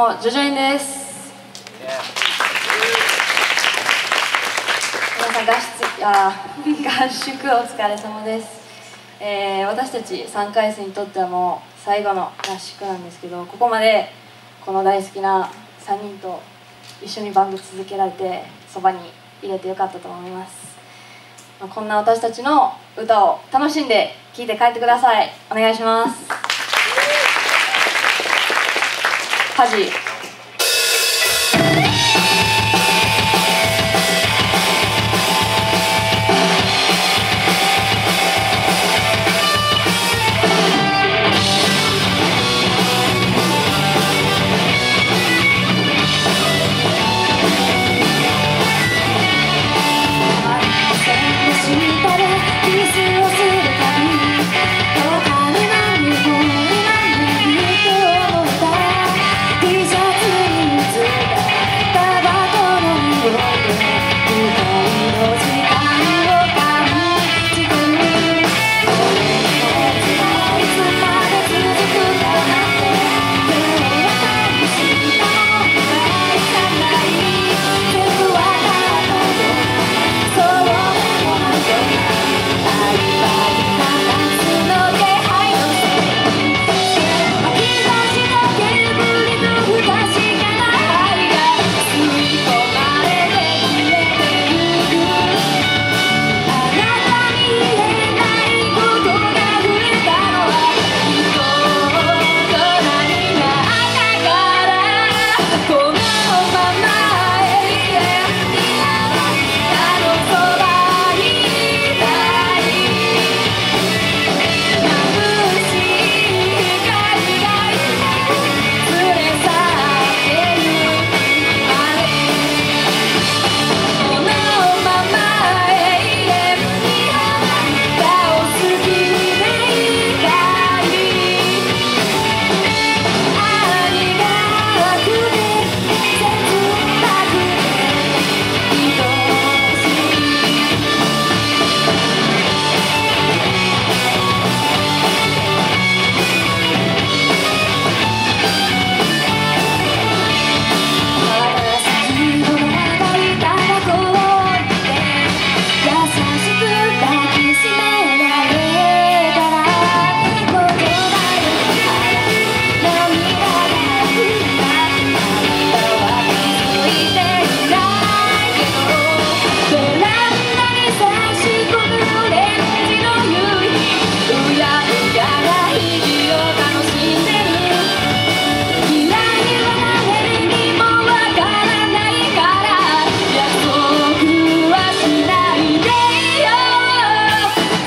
もジョジョインです。皆さん合宿あ合宿お疲れ様です、えー私たち3回生にとってはもう最後の合宿なんですけどここまでこの大好きな3人と一緒にバンド続けられてそばに入れてよかったと思います、まあこんな私たちの歌を楽しんで聴いて帰ってください。お願いします。家事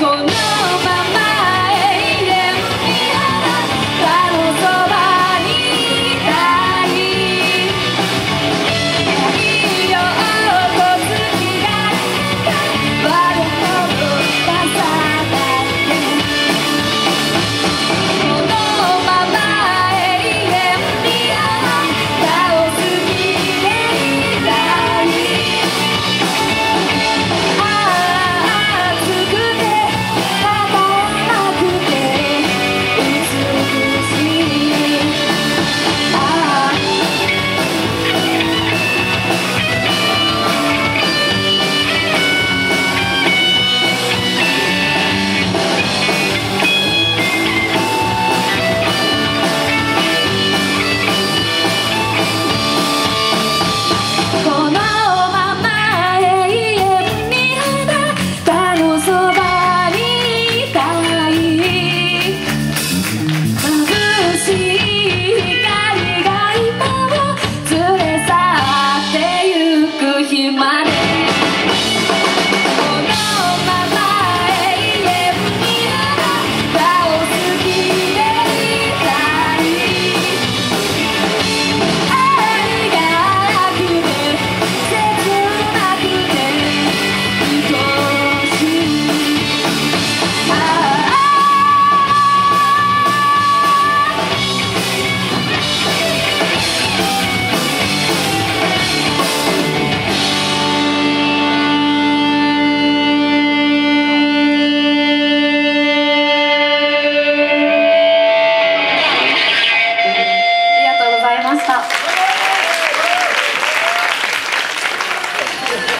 あ